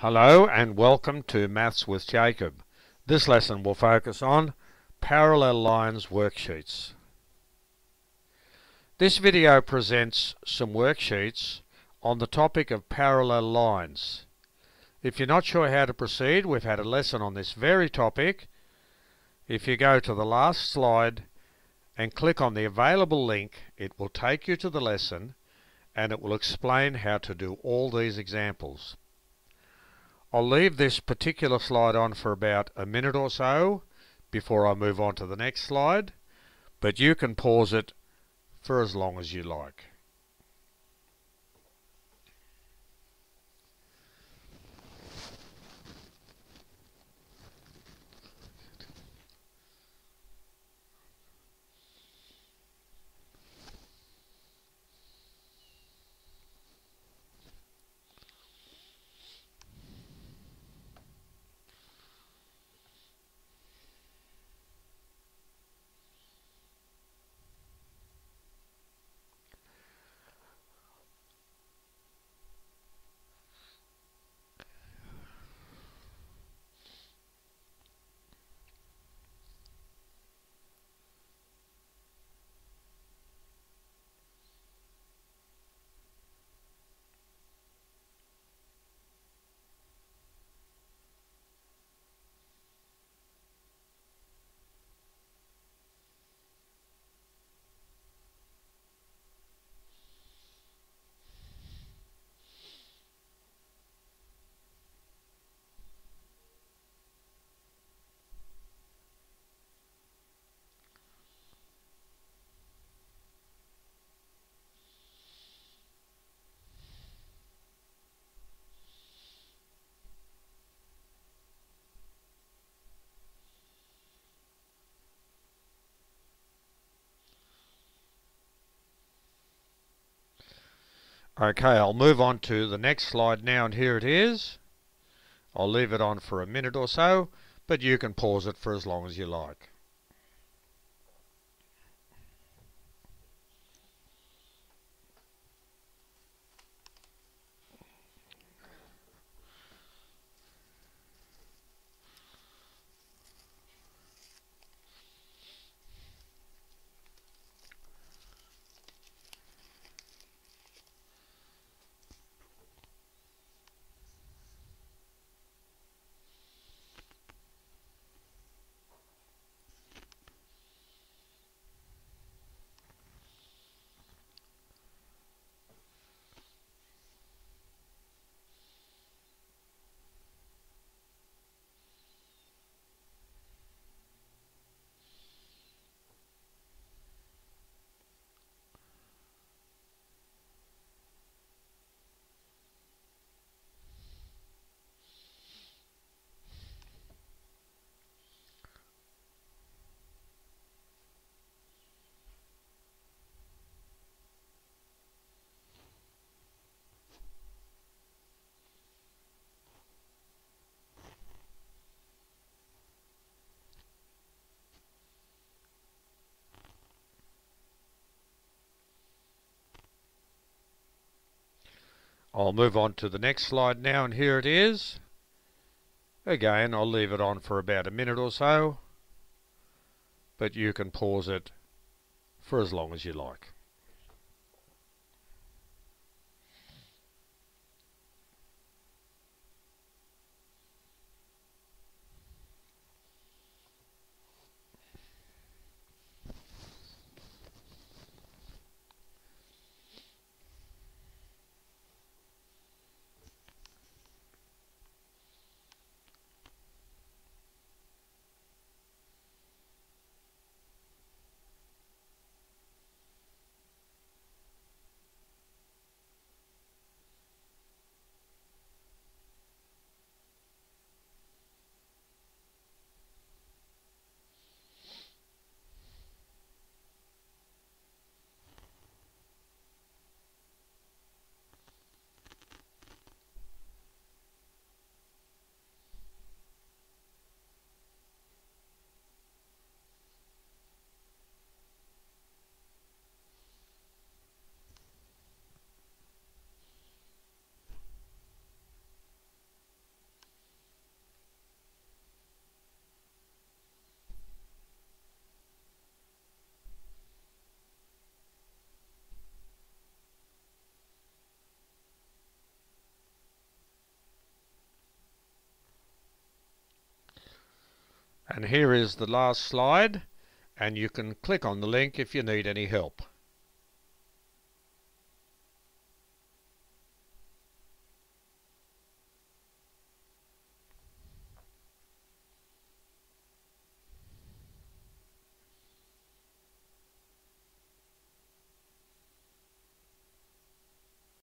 Hello and welcome to Maths with Jacob. This lesson will focus on parallel lines worksheets. This video presents some worksheets on the topic of parallel lines. If you're not sure how to proceed, we've had a lesson on this very topic. If you go to the last slide and click on the available link, it will take you to the lesson and it will explain how to do all these examples. I'll leave this particular slide on for about a minute or so before I move on to the next slide, but you can pause it for as long as you like. Okay, I'll move on to the next slide now, and here it is. I'll leave it on for a minute or so, but you can pause it for as long as you like. I'll move on to the next slide now, and here it is. Again, I'll leave it on for about a minute or so, but you can pause it for as long as you like. And here is the last slide and you can click on the link if you need any help.